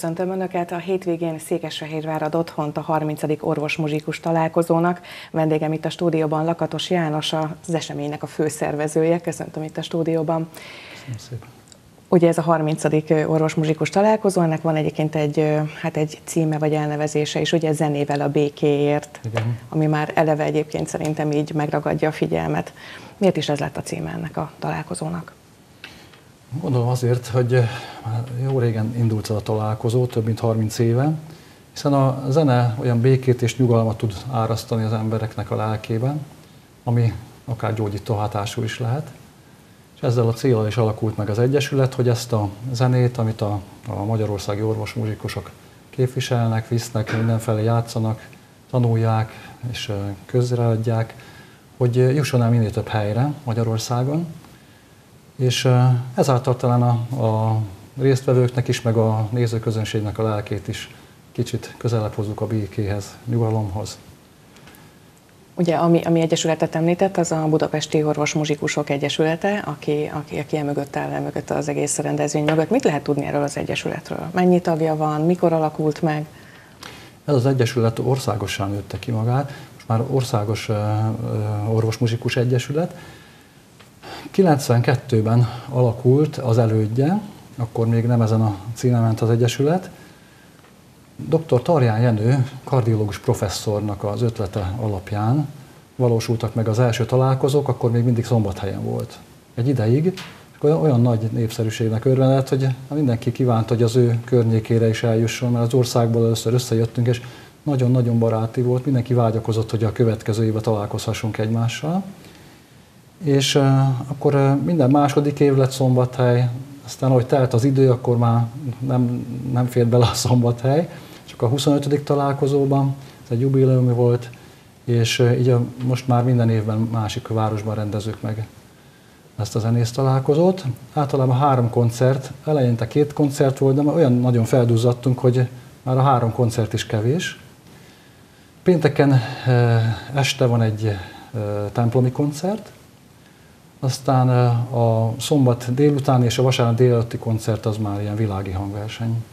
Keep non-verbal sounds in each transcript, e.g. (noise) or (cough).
Köszöntöm Önöket! A hétvégén Székesfehérvár ad otthont a 30. orvos-muzsikus találkozónak. Vendégem itt a stúdióban Lakatos János, az eseménynek a főszervezője. Köszöntöm itt a stúdióban. Köszönöm szépen. Ugye ez a 30. orvos-muzsikus találkozó, ennek van egyébként egy, hát egy címe vagy elnevezése is, ugye zenével a békéért, Igen. ami már eleve egyébként szerintem így megragadja a figyelmet. Miért is ez lett a címe ennek a találkozónak? Gondolom azért, hogy eh, jó régen indult ez a találkozó, több mint 30 éve, hiszen a zene olyan békét és nyugalmat tud árasztani az embereknek a lelkében, ami akár gyógyító hatású is lehet. És ezzel a célral is alakult meg az Egyesület, hogy ezt a zenét, amit a, a magyarországi orvosmuzsikusok képviselnek, visznek, mindenfelé játszanak, tanulják és eh, közreadják, hogy jusson el minél több helyre Magyarországon, és ezáltal talán a, a résztvevőknek is, meg a nézőközönségnek a lelkét is kicsit közelebb hozzuk a békéhez, nyugalomhoz. Ugye, ami, ami egyesületet említett, az a Budapesti Orvos Muzsikusok Egyesülete, aki, aki, aki e mögött áll, mögött az egész rendezvény mögött. Mit lehet tudni erről az egyesületről? Mennyi tagja van, mikor alakult meg? Ez az egyesület országosan nőtte ki magát, most már országos uh, orvosmuzsikus egyesület, 92-ben alakult az elődje, akkor még nem ezen a címen ment az Egyesület. Dr. Tarján Jenő, kardiológus professzornak az ötlete alapján valósultak meg az első találkozók, akkor még mindig szombathelyen volt. Egy ideig, és olyan nagy népszerűségnek örvendett, hogy mindenki kívánt, hogy az ő környékére is eljusson, mert az országból először összejöttünk, és nagyon-nagyon baráti volt, mindenki vágyakozott, hogy a következő évben találkozhassunk egymással. És akkor minden második év lett szombathely, aztán ahogy telt az idő, akkor már nem, nem fért bele a szombathely, csak a 25. találkozóban, ez egy jubileumi volt, és így most már minden évben másik városban rendezzük meg ezt a zenész találkozót. Általában három koncert, eleinte két koncert volt, de már olyan nagyon feldúzzadtunk, hogy már a három koncert is kevés. Pénteken este van egy templomi koncert, aztán a szombat délután és a vasárnap délelőtti koncert az már ilyen világi hangverseny.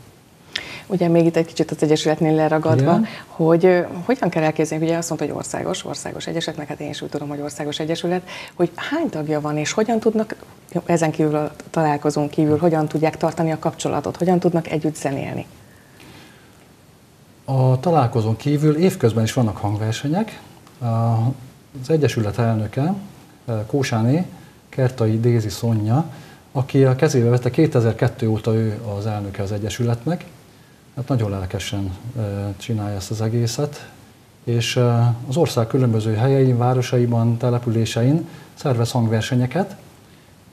Ugye még itt egy kicsit az Egyesületnél leragadva, Igen. hogy hogyan kell elképzelni, ugye azt mondta, hogy országos, országos egyesület, meg hát én is úgy tudom, hogy országos egyesület, hogy hány tagja van, és hogyan tudnak, ezen kívül a találkozón kívül, hogyan tudják tartani a kapcsolatot, hogyan tudnak együtt zenélni? A találkozón kívül évközben is vannak hangversenyek. Az Egyesület elnöke, Kósáné, Kertai Dézi Szonya, aki a kezébe vette 2002 óta ő az elnöke az Egyesületnek, hát nagyon lelkesen csinálja ezt az egészet, és az ország különböző helyein, városaiban, településein szervez hangversenyeket.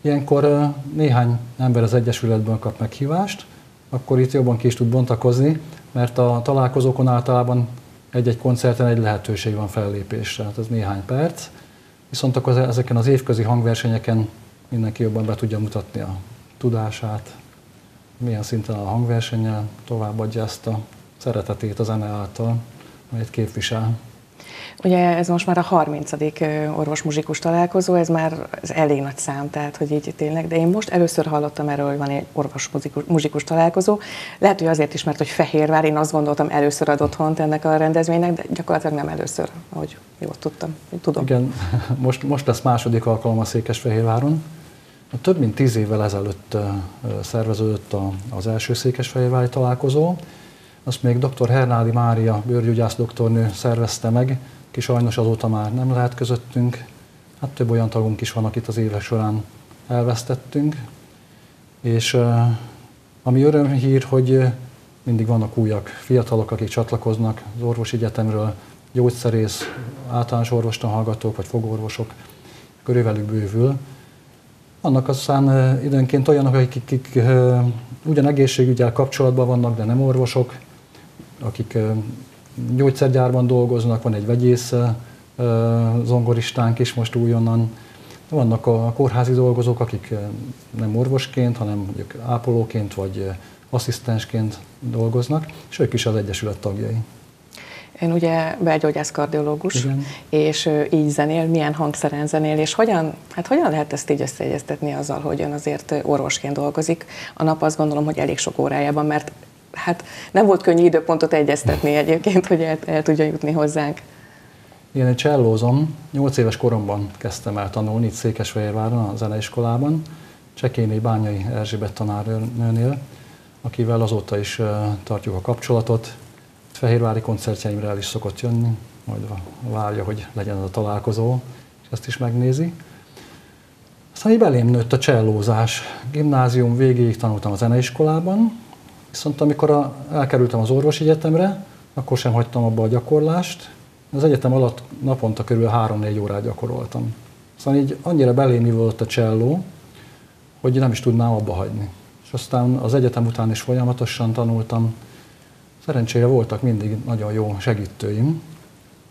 Ilyenkor néhány ember az Egyesületből kap meghívást, akkor itt jobban ki is tud bontakozni, mert a találkozókon általában egy-egy koncerten egy lehetőség van fellépésre, hát ez néhány perc, Viszont akkor ezeken az évközi hangversenyeken mindenki jobban be tudja mutatni a tudását, milyen szinten a hangversennyel továbbadja ezt a szeretetét a zene által, amelyet képvisel. Ugye ez most már a 30. orvos-muzsikus találkozó, ez már ez elég nagy szám, tehát hogy így tényleg, de én most először hallottam erről, hogy van egy orvos-muzsikus találkozó. Lehet, hogy azért is, mert hogy Fehérvár, én azt gondoltam először ad otthont ennek a rendezvénynek, de gyakorlatilag nem először, ahogy jól tudtam, tudom. Igen, (laughs) most, most lesz második alkalom a Székesfehérváron. Több mint tíz évvel ezelőtt szerveződött az első Székesfehérvári találkozó. Azt még dr. Hernádi Mária, bőrgyógyász doktornő szervezte meg, ki sajnos azóta már nem lehet közöttünk. Hát több olyan tagunk is van, akit az évek során elvesztettünk. És ami örömhír, hogy mindig vannak újak, fiatalok, akik csatlakoznak az orvosi egyetemről, gyógyszerész, általános orvostan hallgatók, vagy fogorvosok, körülvelük bővül. Vannak aztán időnként olyanok, akik, akik ugyan egészségügyel kapcsolatban vannak, de nem orvosok, akik gyógyszergyárban dolgoznak, van egy vegyész zongoristánk is most újonnan, vannak a kórházi dolgozók, akik nem orvosként, hanem mondjuk ápolóként vagy asszisztensként dolgoznak, és ők is az Egyesület tagjai. Ön ugye belgyógyász kardiológus, Igen. és így zenél, milyen hangszeren zenél, és hogyan, hát hogyan lehet ezt így összeegyeztetni azzal, hogy ön azért orvosként dolgozik? A nap azt gondolom, hogy elég sok órájában, mert hát nem volt könnyű időpontot egyeztetni egyébként, hogy el, el tudja jutni hozzánk. Én egy csellózom, 8 éves koromban kezdtem el tanulni itt Székesfehérváron, a zeneiskolában, Csekéné Bányai Erzsébet tanárnőnél, akivel azóta is tartjuk a kapcsolatot. Fehérvári koncertjeimre el is szokott jönni, majd várja, hogy legyen az a találkozó, és ezt is megnézi. Aztán így belém nőtt a csellózás. Gimnázium végéig tanultam a zeneiskolában, viszont amikor a, elkerültem az orvosi egyetemre, akkor sem hagytam abba a gyakorlást. Az egyetem alatt naponta körül 3-4 órát gyakoroltam. Szóval így annyira belém volt a cselló, hogy nem is tudnám abba hagyni. És aztán az egyetem után is folyamatosan tanultam. Szerencsére voltak mindig nagyon jó segítőim,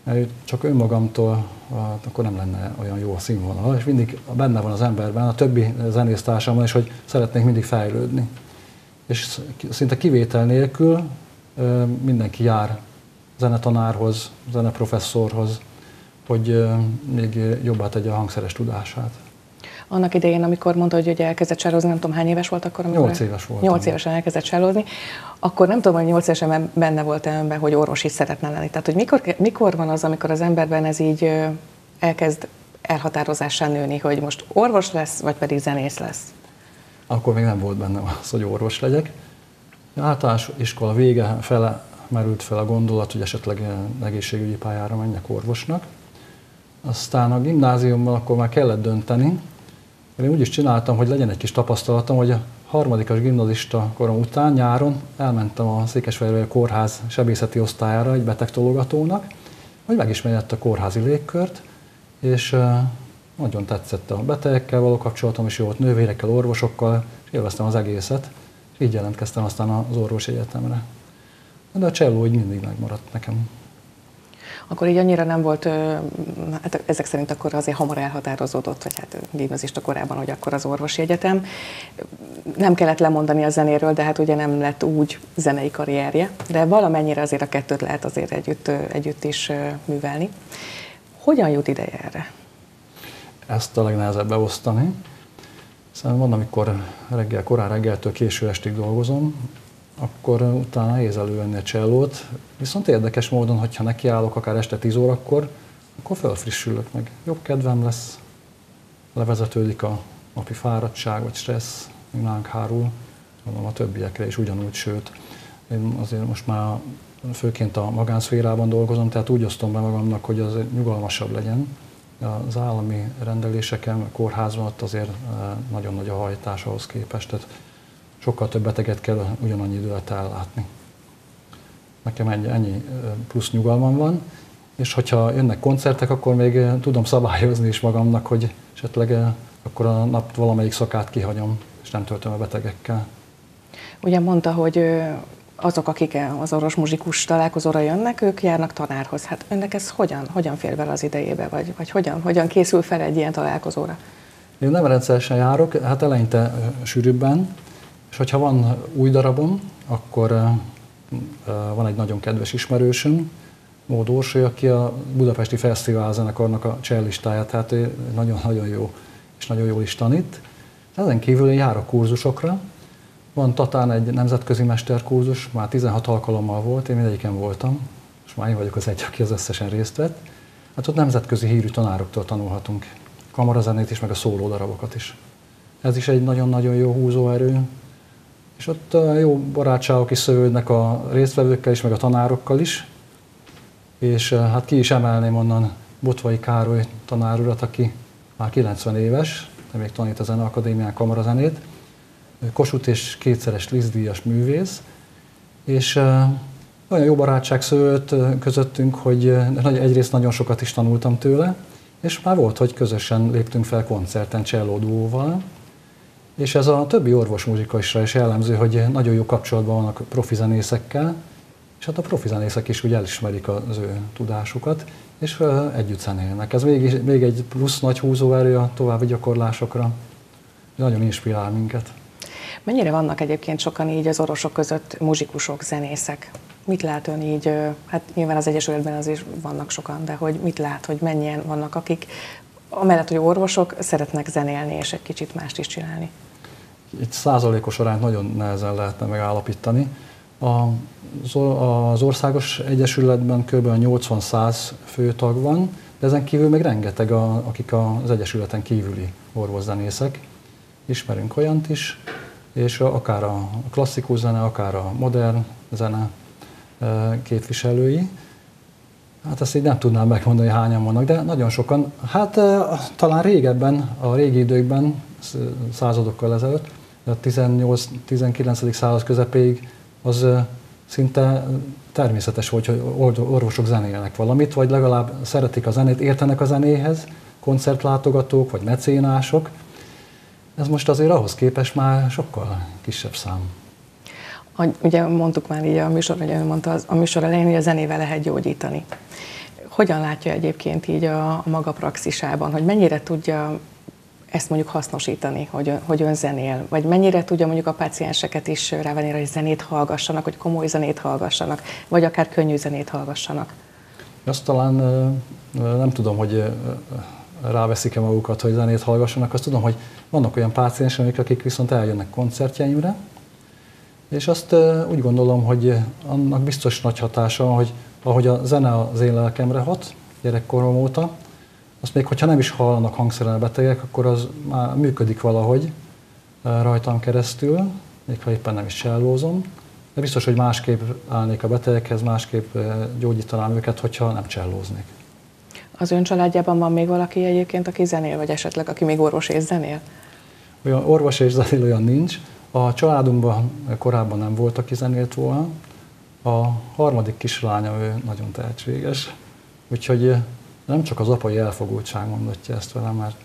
mert csak önmagamtól hát akkor nem lenne olyan jó a színvonal, és mindig benne van az emberben, a többi zenésztársamban is, hogy szeretnék mindig fejlődni. És szinte kivétel nélkül mindenki jár zenetanárhoz, zeneprofesszorhoz, hogy még jobbá tegye a hangszeres tudását. Annak idején, amikor mondta, hogy ugye elkezdett csározni, nem tudom hány éves volt akkor? Amikor 8 éves volt. 8 évesen elkezdett csározni, akkor nem tudom, hogy 8 évesen benne volt ebben, hogy orvos is szeretne lenni. Tehát, hogy mikor, mikor van az, amikor az emberben ez így elkezd elhatározással nőni, hogy most orvos lesz, vagy pedig zenész lesz? Akkor még nem volt benne az, hogy orvos legyek. Általános iskola vége fele merült fel a gondolat, hogy esetleg egészségügyi pályára menjek orvosnak. Aztán a gimnáziumban akkor már kellett dönteni. Én úgy is csináltam, hogy legyen egy kis tapasztalatom, hogy a harmadikas gimnazista korom után nyáron elmentem a Székesfehérvár kórház sebészeti osztályára egy betegtologatónak, hogy megismerjette a kórházi légkört, és nagyon tetszett a betegekkel való kapcsolatom is jó volt, nővérekkel, orvosokkal, és élveztem az egészet, és így jelentkeztem aztán az orvosi egyetemre. De a cselló így mindig megmaradt nekem. Akkor így annyira nem volt, hát ezek szerint akkor azért hamar elhatározódott, vagy hát gimnazista korában, hogy akkor az orvosi egyetem. Nem kellett lemondani a zenéről, de hát ugye nem lett úgy zenei karrierje, de valamennyire azért a kettőt lehet azért együtt, együtt is művelni. Hogyan jut ideje erre? Ezt a legnehezebb beosztani. Szóval van, amikor reggel, korán reggeltől késő estig dolgozom, akkor utána nehéz elővenni a csellót. Viszont érdekes módon, hogyha nekiállok akár este 10 órakor, akkor felfrissülök meg. Jobb kedvem lesz, levezetődik a napi fáradtság vagy stressz, nálunk hárul, mondom a többiekre is ugyanúgy, sőt, én azért most már főként a magánszférában dolgozom, tehát úgy osztom be magamnak, hogy az nyugalmasabb legyen. Az állami rendeléseken, kórházban ott azért eh, nagyon nagy a hajtás ahhoz képest, tehát sokkal több beteget kell ugyanannyi idő alatt ellátni. Nekem ennyi, ennyi plusz nyugalmam van, és hogyha jönnek koncertek, akkor még tudom szabályozni is magamnak, hogy esetleg akkor a nap valamelyik szakát kihagyom, és nem töltöm a betegekkel. Ugye mondta, hogy azok, akik az orvos muzsikus találkozóra jönnek, ők járnak tanárhoz. Hát önnek ez hogyan, hogyan fér bele az idejébe, vagy, vagy hogyan, hogyan készül fel egy ilyen találkozóra? Én nem rendszeresen járok, hát eleinte sűrűbben, és hogyha van új darabom, akkor van egy nagyon kedves ismerősöm, Mód Orsoly, aki a Budapesti Fesztivál zenekarnak a cellistája, tehát nagyon-nagyon jó, és nagyon jól is tanít. Ezen kívül én járok kurzusokra. Van Tatán egy nemzetközi mesterkurzus, már 16 alkalommal volt, én mindegyiken voltam, és már én vagyok az egy, aki az összesen részt vett. Hát ott nemzetközi hírű tanároktól tanulhatunk kamarazenét is, meg a szóló darabokat is. Ez is egy nagyon-nagyon jó húzóerő, és ott jó barátságok is szövődnek a résztvevőkkel is, meg a tanárokkal is. És hát ki is emelném onnan Botvai Károly tanárurat, aki már 90 éves, de még tanít a Zeneakadémián kamarazenét. Kossuth és kétszeres Liszt művész, és olyan jó barátság szőtt közöttünk, hogy egyrészt nagyon sokat is tanultam tőle, és már volt, hogy közösen léptünk fel koncerten csellódúval, és ez a többi orvosmuzsikasra is jellemző, hogy nagyon jó kapcsolatban vannak profi zenészekkel, és és hát a profi zenészek is úgy elismerik az ő tudásukat, és együtt zenélnek. Ez még, még egy plusz nagy húzóerő a további gyakorlásokra. Nagyon inspirál minket. Mennyire vannak egyébként sokan így az orvosok között muzsikusok, zenészek? Mit lát ön így, hát nyilván az Egyesületben az is vannak sokan, de hogy mit lát, hogy mennyien vannak, akik amellett, hogy orvosok, szeretnek zenélni és egy kicsit mást is csinálni? Egy százalékos arányt nagyon nehezen lehetne megállapítani. Az országos egyesületben kb. 80-100 főtag van, de ezen kívül még rengeteg, a, akik az egyesületen kívüli orvoszenészek. Ismerünk olyant is, és akár a klasszikus zene, akár a modern zene képviselői. Hát ezt így nem tudnám megmondani, hogy hányan vannak, de nagyon sokan. Hát talán régebben, a régi időkben, századokkal ezelőtt, a 18-19. század közepéig az szinte természetes hogy orvosok zenélnek valamit, vagy legalább szeretik a zenét, értenek a zenéhez, koncertlátogatók, vagy mecénások. Ez most azért ahhoz képest már sokkal kisebb szám. Ugye mondtuk már így a műsor, hogy ön mondta a műsor elején, hogy a zenével lehet gyógyítani. Hogyan látja egyébként így a, a maga praxisában, hogy mennyire tudja ezt mondjuk hasznosítani, hogy, hogy ön zenél, vagy mennyire tudja mondjuk a pácienseket is rávenni, hogy zenét hallgassanak, hogy komoly zenét hallgassanak, vagy akár könnyű zenét hallgassanak? Azt talán nem tudom, hogy ráveszik-e magukat, hogy zenét hallgassanak, azt tudom, hogy vannak olyan páciensek, akik viszont eljönnek koncertjeimre, és azt úgy gondolom, hogy annak biztos nagy hatása, hogy ahogy a zene az én lelkemre hat, gyerekkorom óta, azt még hogyha nem is hallanak hangszeren a betegek, akkor az már működik valahogy rajtam keresztül, még ha éppen nem is csellózom. De biztos, hogy másképp állnék a betegekhez, másképp gyógyítanám őket, hogyha nem csellóznék. Az ön családjában van még valaki egyébként, aki zenél, vagy esetleg aki még orvos és zenél? Olyan orvos és zenél olyan nincs. A családunkban korábban nem volt, aki zenélt volna. A harmadik kislánya, ő nagyon tehetséges. Úgyhogy nem csak az apai elfogultság mondatja ezt velem, mert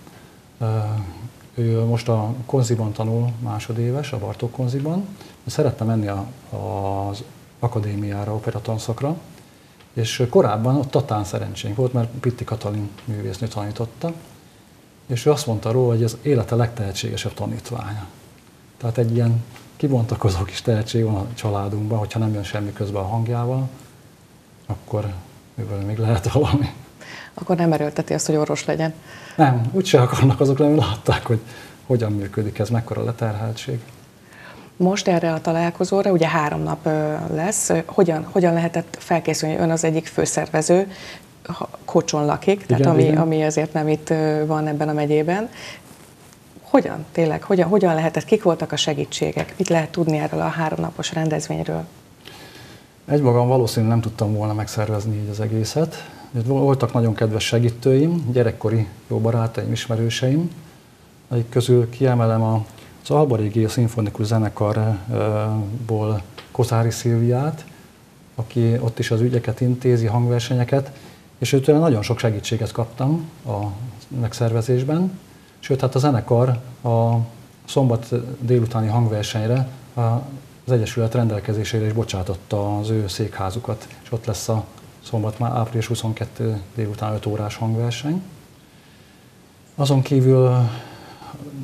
ő most a konziban tanul másodéves, a Bartók konziban. Szeretne menni a, az akadémiára, operatanszakra, és korábban ott Tatán szerencsénk volt, mert Pitti Katalin művésznő tanította, és ő azt mondta róla, hogy ez élete legtehetségesebb tanítványa. Tehát egy ilyen kibontakozó kis tehetség van a családunkban, hogyha nem jön semmi közben a hangjával, akkor ővel még lehet valami. Akkor nem erőlteti azt, hogy orvos legyen? Nem, úgyse akarnak azok lenni, látták, hogy hogyan működik ez, mekkora leterheltség. Most erre a találkozóra, ugye három nap lesz, hogyan, hogyan lehetett felkészülni? Ön az egyik főszervező, Kocson lakik, igen, tehát ami, igen. ami azért nem itt van ebben a megyében. Hogyan, tényleg, hogyan, hogyan lehetett, kik voltak a segítségek? Mit lehet tudni erről a háromnapos rendezvényről? Egymagam valószínűleg nem tudtam volna megszervezni így az egészet. Voltak nagyon kedves segítőim, gyerekkori jó barátaim, ismerőseim, akik közül kiemelem a az Alba Szimfonikus Zenekarból Kozári Szilviát, aki ott is az ügyeket intézi, hangversenyeket, és őtől nagyon sok segítséget kaptam a megszervezésben. Sőt, hát a zenekar a szombat délutáni hangversenyre az Egyesület rendelkezésére is bocsátotta az ő székházukat, és ott lesz a szombat már április 22 délután 5 órás hangverseny. Azon kívül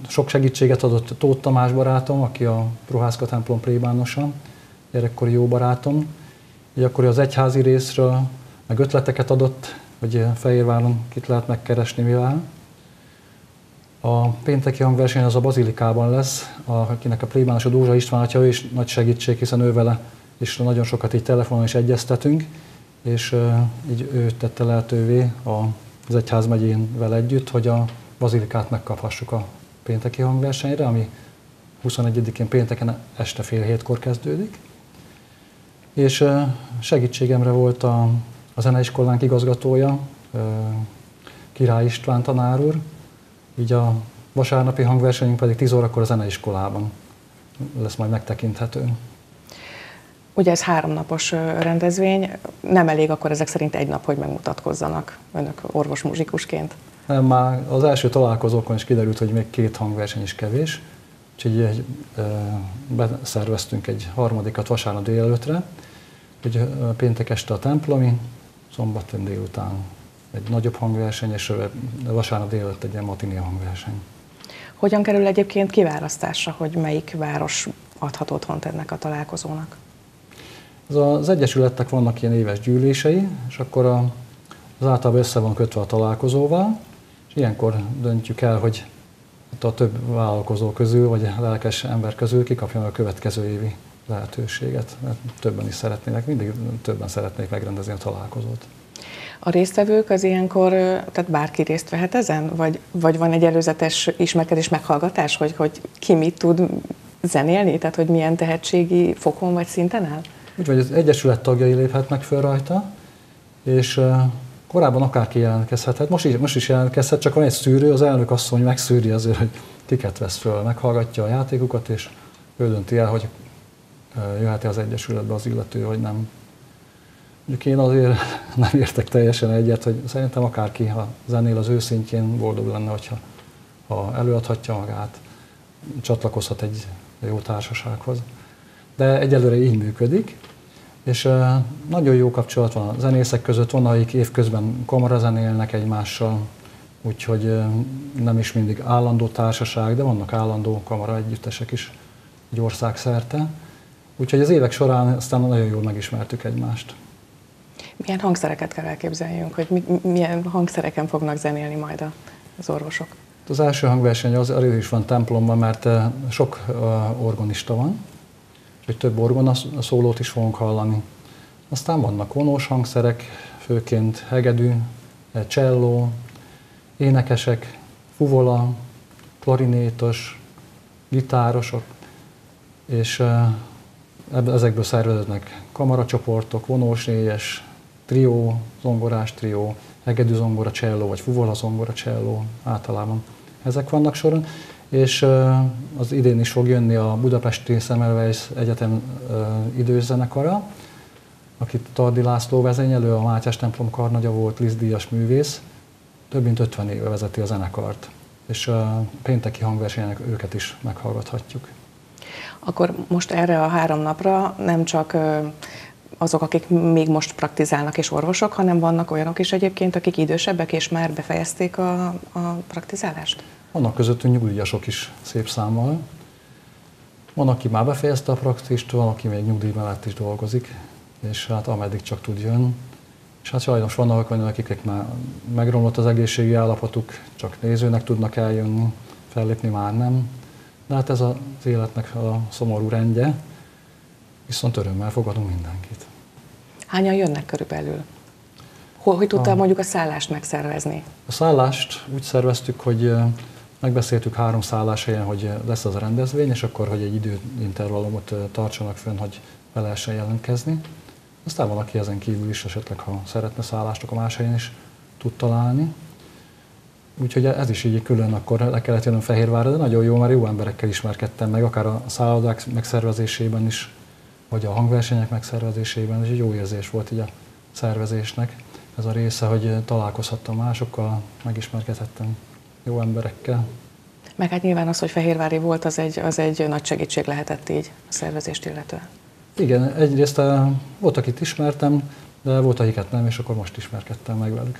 sok segítséget adott Tóth Tamás barátom, aki a Prohászka templom plébánosa, gyerekkori jó barátom. Így akkor az egyházi részről meg ötleteket adott, hogy Fehérváron kit lehet megkeresni mivel. A pénteki hangverseny az a Bazilikában lesz, akinek a plébános a Dózsa István atya, ő is nagy segítség, hiszen ő vele és nagyon sokat így telefonon is egyeztetünk, és így ő tette lehetővé az egyház megyén vele együtt, hogy a bazilikát megkaphassuk a pénteki hangversenyre, ami 21-én pénteken este fél hétkor kezdődik. És segítségemre volt a, a zeneiskolánk igazgatója, Király István tanár úr, így a vasárnapi hangversenyünk pedig 10 órakor a zeneiskolában lesz majd megtekinthető. Ugye ez háromnapos rendezvény, nem elég akkor ezek szerint egy nap, hogy megmutatkozzanak önök orvos muzsikusként? Nem, már az első találkozókon is kiderült, hogy még két hangverseny is kevés, úgyhogy egy, e, beszerveztünk egy harmadikat vasárnap délelőtre. hogy péntek este a templomi, szombaton délután egy nagyobb hangverseny, és vasárnap délután egy ilyen matiné hangverseny. Hogyan kerül egyébként kiválasztásra, hogy melyik város adhat otthont ennek a találkozónak? Ez az egyesületek vannak ilyen éves gyűlései, és akkor a, az általában össze van kötve a találkozóval, és ilyenkor döntjük el, hogy a több vállalkozó közül, vagy lelkes ember közül kikapja meg a következő évi lehetőséget, mert többen is szeretnének, mindig többen szeretnék megrendezni a találkozót. A résztvevők az ilyenkor, tehát bárki részt vehet ezen? Vagy, vagy van egy előzetes ismerkedés, meghallgatás, hogy, hogy ki mit tud zenélni? Tehát, hogy milyen tehetségi fokon vagy szinten áll? Úgy vagy az Egyesület tagjai léphetnek föl rajta, és korábban akárki jelentkezhetett, most is, most is jelentkezhet, csak van egy szűrő, az elnök asszony megszűri azért, hogy kiket vesz föl, meghallgatja a játékokat, és ő dönti el, hogy jöhet-e az Egyesületbe az illető, vagy nem. Mondjuk én azért (laughs) nem értek teljesen egyet, hogy szerintem akárki, ha zenél az őszintjén, boldog lenne, hogyha ha előadhatja magát, csatlakozhat egy jó társasághoz. De egyelőre így működik, és nagyon jó kapcsolat van a zenészek között, van, akik évközben kamara zenélnek egymással, úgyhogy nem is mindig állandó társaság, de vannak állandó kamara együttesek is egy ország szerte. Úgyhogy az évek során aztán nagyon jól megismertük egymást. Milyen hangszereket kell elképzeljünk, hogy mi, milyen hangszereken fognak zenélni majd az orvosok? Az első hangverseny az azért is van templomban, mert sok organista van, hogy több orgona szólót is fogunk hallani. Aztán vannak vonós hangszerek, főként hegedű, cselló, énekesek, fuvola, klarinétos, gitárosok, és ezekből szerveződnek kamaracsoportok, vonós, négyes, trió, zongorás trió, hegedű zongora cselló, vagy fuvola zongora cselló általában. Ezek vannak soron, és az idén is fog jönni a Budapesti Szemelweis Egyetem időzenekara, akit Tardi László vezényelő, a Mátyás templom karnagya volt, Lizdíjas művész, több mint 50 éve vezeti a zenekart, és a pénteki hangversenyenek őket is meghallgathatjuk. Akkor most erre a három napra nem csak azok, akik még most praktizálnak és orvosok, hanem vannak olyanok is egyébként, akik idősebbek és már befejezték a, a praktizálást? Vannak közöttünk nyugdíjasok is szép számmal. Van, aki már befejezte a praktist, van, aki még nyugdíj mellett is dolgozik, és hát ameddig csak tud jön. És hát sajnos vannak olyanok, akik már megromlott az egészségi állapotuk, csak nézőnek tudnak eljönni, fellépni már nem. De hát ez az életnek a szomorú rendje, viszont örömmel fogadunk mindenkit. Hányan jönnek körülbelül? Hogy, hogy tudtál mondjuk a szállást megszervezni? A szállást úgy szerveztük, hogy megbeszéltük három szálláshelyen, hogy lesz az a rendezvény, és akkor, hogy egy időintervallumot tartsanak fönn, hogy be lehessen jelentkezni. Aztán van, aki ezen kívül is esetleg, ha szeretne szállást, akkor más helyen is tud találni. Úgyhogy ez is így külön akkor le kellett jönnöm Fehérvárra, de nagyon jó, mert jó emberekkel ismerkedtem meg, akár a szállodák megszervezésében is, vagy a hangversenyek megszervezésében, és egy jó érzés volt így a szervezésnek. Ez a része, hogy találkozhattam másokkal, megismerkedhettem jó emberekkel. Meg hát nyilván az, hogy Fehérvári volt, az egy, az egy nagy segítség lehetett így a szervezést illetően. Igen, egyrészt eh, volt, akit ismertem, de volt, akiket nem, és akkor most ismerkedtem meg velük.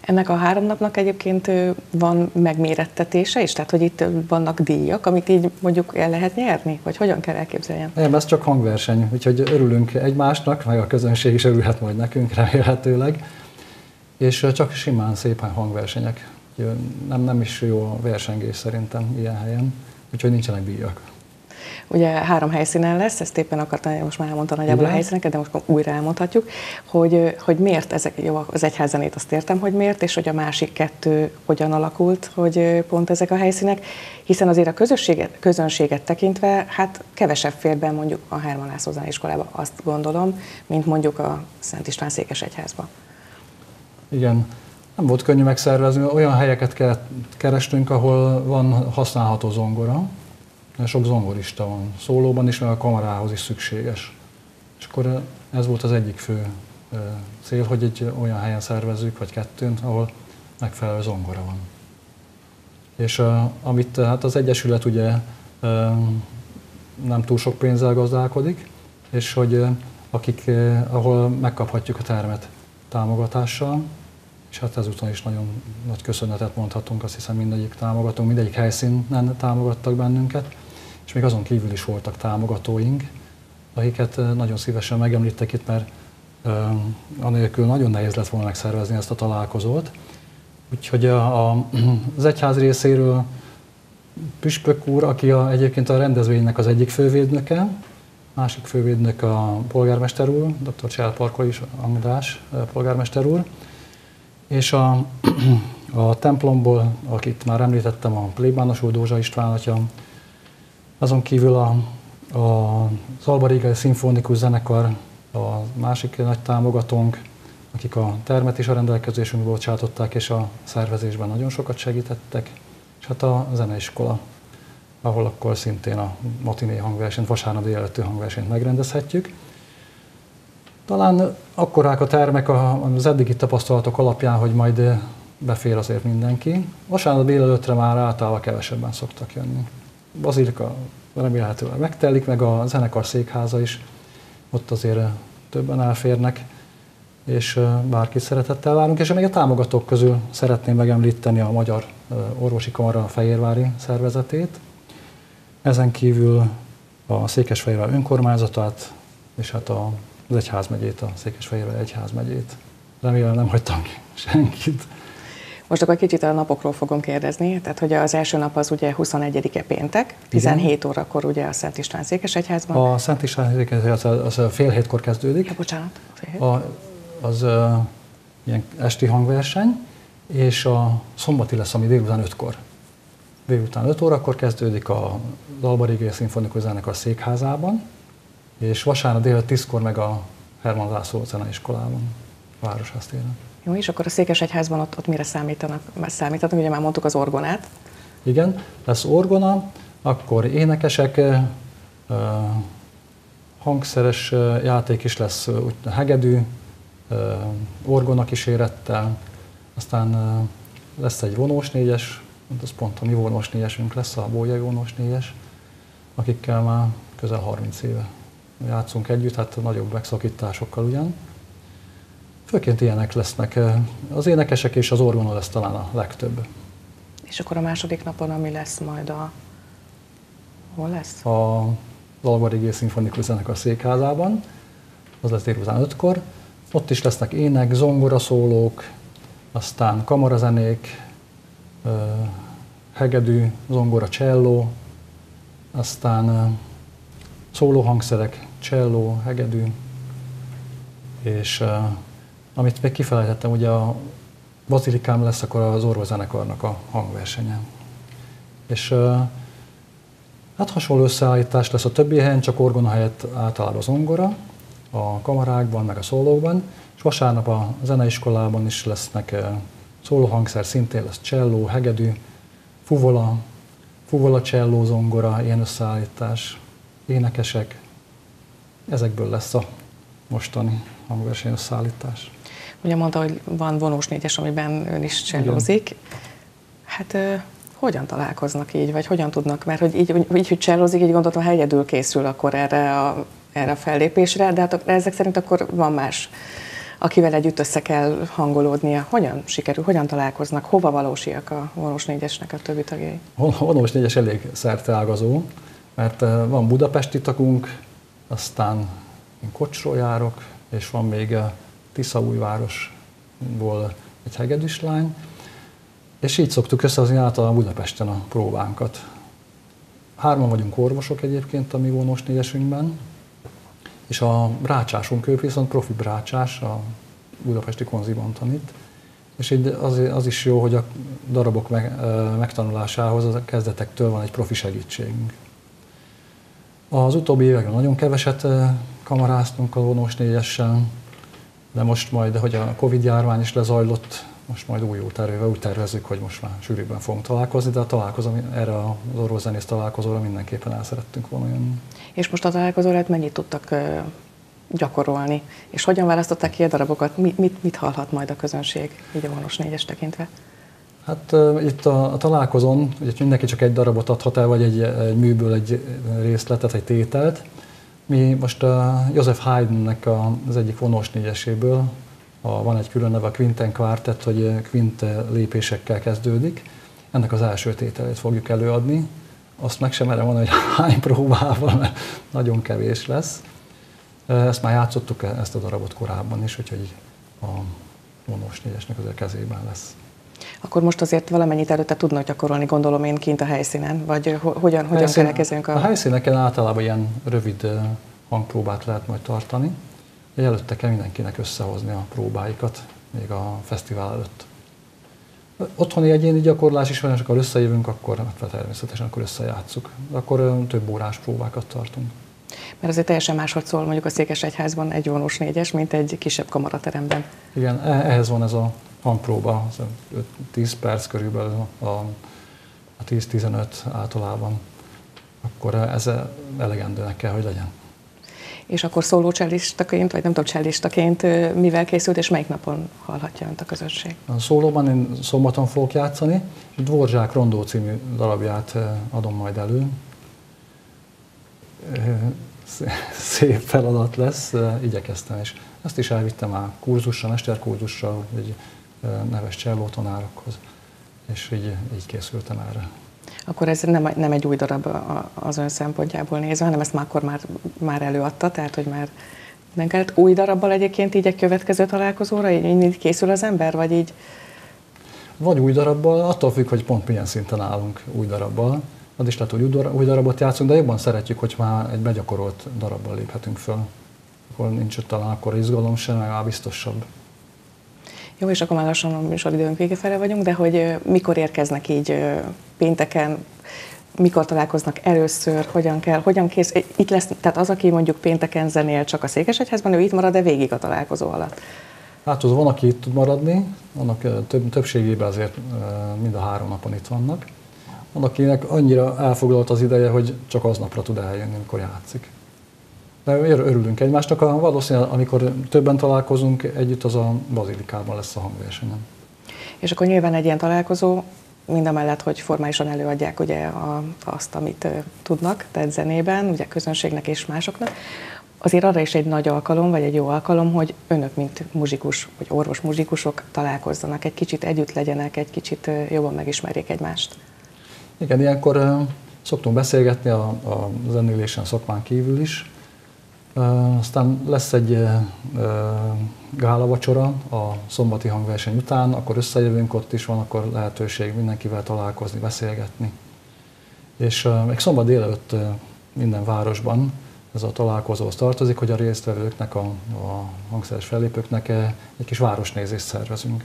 Ennek a három napnak egyébként van megmérettetése is? Tehát, hogy itt vannak díjak, amit így mondjuk el lehet nyerni? Vagy hogyan kell elképzeljen? Nem, ez csak hangverseny, úgyhogy örülünk egymásnak, meg a közönség is örülhet majd nekünk remélhetőleg. És csak simán szép hangversenyek. Nem, nem is jó a versengés szerintem ilyen helyen, úgyhogy nincsenek díjak. Ugye három helyszínen lesz, ezt éppen akartam, most már elmondta nagyjából Igen. a helyszíneket, de most újra elmondhatjuk, hogy, hogy miért ezek, jó, az egyházzenét azt értem, hogy miért, és hogy a másik kettő hogyan alakult, hogy pont ezek a helyszínek, hiszen azért a közösséget, közönséget tekintve, hát kevesebb fér be mondjuk a Herman László iskolába, azt gondolom, mint mondjuk a Szent István Székes Egyházba. Igen, nem volt könnyű megszervezni, olyan helyeket kerestünk, ahol van használható zongora, mert sok zongorista van. Szólóban is, meg a kamarához is szükséges. És akkor ez volt az egyik fő cél, hogy egy olyan helyen szervezzük, vagy kettőn, ahol megfelelő zongora van. És amit hát az Egyesület ugye nem túl sok pénzzel gazdálkodik, és hogy akik, ahol megkaphatjuk a termet támogatással, és hát ezúton is nagyon nagy köszönetet mondhatunk, azt hiszem mindegyik támogatunk, mindegyik helyszínen támogattak bennünket, és még azon kívül is voltak támogatóink, akiket nagyon szívesen megemlítek itt, mert anélkül nagyon nehéz lett volna megszervezni ezt a találkozót. Úgyhogy a, a, az egyház részéről Püspök úr, aki a, egyébként a rendezvénynek az egyik fővédnöke, másik fővédnök a polgármester úr, dr. Csál Parkol is András polgármester úr, és a, (clears throat) a templomból, akit már említettem, a plébános úr Dózsa István atya, azon kívül a, a, az Szimfonikus Zenekar, a másik nagy támogatónk, akik a termet is a rendelkezésünkbe bocsátották, és a szervezésben nagyon sokat segítettek, és hát a zeneiskola, ahol akkor szintén a matiné hangversenyt, vasárnap délelőtti hangversenyt megrendezhetjük. Talán akkorák a termek az eddigi tapasztalatok alapján, hogy majd befér azért mindenki. Vasárnap délelőttre már általában kevesebben szoktak jönni. Bazilika remélhetőleg megtelik, meg a zenekar székháza is, ott azért többen elférnek, és bárki szeretettel várunk. És még a támogatók közül szeretném megemlíteni a Magyar Orvosi Kamara Fehérvári szervezetét, ezen kívül a Székesfehérvár önkormányzatát, és hát a az egyházmegyét, a Székesfehérvár egyházmegyét. Remélem nem hagytam ki senkit. Most akkor kicsit a napokról fogom kérdezni, tehát hogy az első nap az ugye 21-e péntek, 17 Igen. órakor ugye a Szent István Székesegyházban. A Szent István Székesegyház az, az fél hétkor kezdődik. Ja, bocsánat. Fél a, az uh, ilyen esti hangverseny, és a szombati lesz, ami délután 5-kor. Délután 5 órakor kezdődik a Albarigé Szimfonikus Zenekar székházában, és vasárnap délután 10-kor meg a Herman László Zeneiskolában, Városháztéren. Jó, és akkor a Székesegyházban ott, ott mire számítanak? Számítanak, ugye már mondtuk az orgonát. Igen, lesz orgona, akkor énekesek, hangszeres játék is lesz, hegedű, orgona kísérettel, aztán lesz egy vonós négyes, az pont a mi vonós négyesünk lesz, a Bójai vonós négyes, akikkel már közel 30 éve játszunk együtt, hát nagyobb megszakításokkal ugyan. Főként ilyenek lesznek. Az énekesek és az orgona lesz talán a legtöbb. És akkor a második napon, ami lesz majd a... Hol lesz? A Alvarigé Szimfonikus Zenekar székházában. Az lesz délután ötkor. Ott is lesznek ének, zongora szólók, aztán kamarazenék, hegedű, zongora, cselló, aztán szólóhangszerek, cselló, hegedű, és uh, amit még kifelejtettem, ugye a bazilikám lesz akkor az orvozenekarnak a hangversenye. És uh, hát hasonló összeállítás lesz a többi helyen, csak orgona helyett általában az ongora, a kamarákban, meg a szólókban, és vasárnap a zeneiskolában is lesznek uh, szólóhangszer, szintén lesz cselló, hegedű, fuvola, fuvola, cselló, zongora, ilyen összeállítás, énekesek, ezekből lesz a mostani hangverseny összeállítás. Ugye mondta, hogy van vonós négyes, amiben ön is csellozik. Hát hogyan találkoznak így, vagy hogyan tudnak, mert hogy így, így hogy csellozik, így gondoltam, ha egyedül készül akkor erre a, erre a fellépésre, de hát ezek szerint akkor van más, akivel együtt össze kell hangolódnia. Hogyan sikerül, hogyan találkoznak, hova valósiak a vonós négyesnek a többi tagjai? A vonós négyes elég szerteágazó, mert van budapesti tagunk, aztán én Kocsról járok, és van még a Tiszaújvárosból egy hegedűs lány, és így szoktuk összehozni általában Budapesten a próbánkat. Hárman vagyunk orvosok egyébként a mi vonós négyesünkben, és a brácsásunk, ő viszont profi brácsás, a budapesti konziban tanít, és így az, az is jó, hogy a darabok meg, megtanulásához a kezdetektől van egy profi segítségünk. Az utóbbi években nagyon keveset kamaráztunk a vonós négyessel, de most majd, hogy a Covid járvány is lezajlott, most majd új út erővel úgy tervezzük, hogy most már sűrűbben fogunk találkozni, de a találkozó, erre az orvoszenész találkozóra mindenképpen el szerettünk volna jönni. És most a találkozóra mennyit tudtak gyakorolni? És hogyan választották ki a darabokat? Mit, mit, mit hallhat majd a közönség, így a vonos négyes tekintve? Hát itt a, a találkozón, ugye mindenki csak egy darabot adhat el, vagy egy, egy műből egy részletet, egy tételt, Mi most a Joseph Haydnnek az egyik vonós négyeséből, a, van egy külön neve a Quinten Quartet, hogy quint lépésekkel kezdődik. Ennek az első tételét fogjuk előadni. Azt meg sem merem mondani, hogy (laughs) hány próbával, mert nagyon kevés lesz. Ezt már játszottuk, ezt a darabot korábban is, úgyhogy a vonós négyesnek az a kezében lesz. Akkor most azért valamennyit előtte tudnak gyakorolni, gondolom én kint a helyszínen, vagy hogyan, hogyan Helyszín, a... A helyszíneken általában ilyen rövid hangpróbát lehet majd tartani, hogy előtte kell mindenkinek összehozni a próbáikat, még a fesztivál előtt. Otthoni egyéni gyakorlás is van, és akkor összejövünk, akkor hát természetesen akkor összejátszuk. Akkor több órás próbákat tartunk. Mert azért teljesen máshogy szól mondjuk a Székesegyházban egy vonós négyes, mint egy kisebb kamarateremben. Igen, e- ehhez van ez a hangpróba, 10 perc körülbelül, a, a 10-15 általában. Akkor ez elegendőnek kell, hogy legyen. És akkor szóló csellistaként, vagy nem tudom, csellistaként mivel készült, és melyik napon hallhatja önt a közösség? A szólóban én szombaton fogok játszani, Dvorzsák Rondó című darabját adom majd elő, (laughs) szép feladat lesz, igyekeztem, és ezt is elvittem már kurzusra, mesterkurzusra, egy neves csellótanárokhoz, és így, így készültem erre. Akkor ez nem, nem egy új darab az ön szempontjából nézve, hanem ezt már akkor már, már előadta, tehát hogy már nem kellett új darabbal egyébként így egy következő találkozóra, így, így készül az ember, vagy így? Vagy új darabbal, attól függ, hogy pont milyen szinten állunk új darabbal az is lehet, hogy új darabot játszunk, de jobban szeretjük, hogy már egy begyakorolt darabbal léphetünk föl. Akkor nincs ott talán akkor izgalom sem, meg már biztosabb. Jó, és akkor már lassan a műsoridőnk vége fele vagyunk, de hogy mikor érkeznek így pénteken, mikor találkoznak először, hogyan kell, hogyan kész, itt lesz, tehát az, aki mondjuk pénteken zenél csak a Székesegyházban, ő itt marad, de végig a találkozó alatt. Hát az van, aki itt tud maradni, annak több, többségében azért mind a három napon itt vannak. Van, akinek annyira elfoglalt az ideje, hogy csak aznapra tud eljönni, amikor játszik. Örülünk egymásnak. Valószínűleg, amikor többen találkozunk együtt, az a bazilikában lesz a hangversenyen. És akkor nyilván egy ilyen találkozó, mind a mellett, hogy formálisan előadják ugye a, azt, amit tudnak, tehát zenében, ugye közönségnek és másoknak, azért arra is egy nagy alkalom, vagy egy jó alkalom, hogy önök, mint muzsikus, vagy orvos muzsikusok találkozzanak, egy kicsit együtt legyenek, egy kicsit jobban megismerjék egymást. Igen, ilyenkor szoktunk beszélgetni a, a zenélésen szakmán kívül is. Aztán lesz egy gálavacsora a szombati hangverseny után, akkor összejövünk, ott is van akkor lehetőség mindenkivel találkozni, beszélgetni. És még szombat délelőtt minden városban ez a találkozóhoz tartozik, hogy a résztvevőknek, a, a hangszeres fellépőknek egy kis városnézést szervezünk.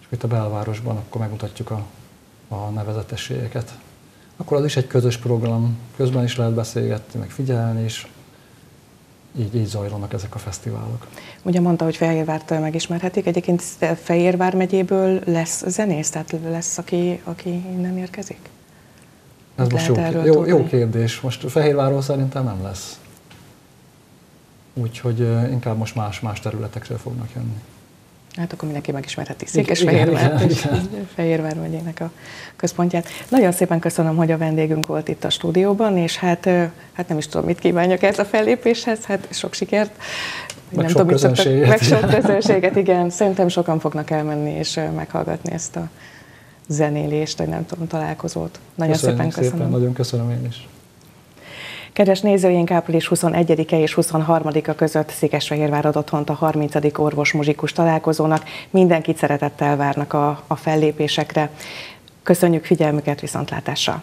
És itt a belvárosban akkor megmutatjuk a a nevezetességeket. Akkor az is egy közös program, közben is lehet beszélgetni, meg figyelni is. Így, így zajlanak ezek a fesztiválok. Ugye mondta, hogy Fehérvárt megismerhetik. Egyébként Fehérvár megyéből lesz zenész, tehát lesz, aki, aki innen érkezik? Ez most jó, jó, jó kérdés. Most Fehérvárról szerintem nem lesz. Úgyhogy inkább most más-más területekről fognak jönni. Hát akkor mindenki megismerheti Székesfehérvár és Fehérvár megyének a központját. Nagyon szépen köszönöm, hogy a vendégünk volt itt a stúdióban, és hát, hát nem is tudom, mit kívánjak ez a fellépéshez, hát sok sikert. Meg nem sok tudom, közönséget. Meg sok közönséget, igen. Szerintem sokan fognak elmenni és meghallgatni ezt a zenélést, vagy nem tudom, találkozót. Nagyon Köszönjük szépen köszönöm. Szépen, nagyon köszönöm én is. Kedves nézőink, április 21-e és 23-a között Székesfehérvár adott a 30. orvos muzsikus találkozónak. Mindenkit szeretettel várnak a, a fellépésekre. Köszönjük figyelmüket, viszontlátásra!